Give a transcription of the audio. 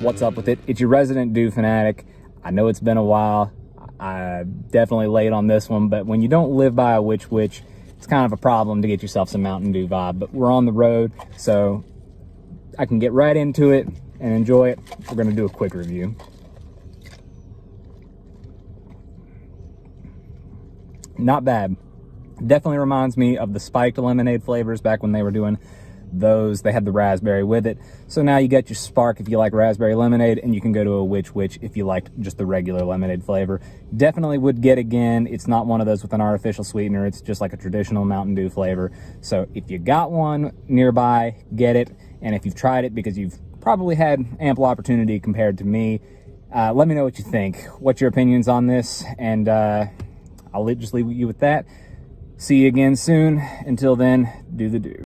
what's up with it? It's your resident Dew fanatic. I know it's been a while. I definitely late on this one, but when you don't live by a Which Wich, it's kind of a problem to get yourself some Mountain Dew vibe. But we're on the road, so I can get right into it and enjoy it. We're gonna do a quick review. Not bad. Definitely reminds me of the spiked lemonade flavors back when they were doing those. They had the raspberry with it. So now you get your spark if you like raspberry lemonade, and you can go to a Which Wich if you liked just the regular lemonade flavor. Definitely would get again. It's not one of those with an artificial sweetener. It's just like a traditional Mountain Dew flavor. So if you got one nearby, get it. And if you've tried it because you've probably had ample opportunity compared to me, uh, let me know what you think. What's your opinions on this? And uh, I'll just leave you with that. See you again soon. Until then, do the do.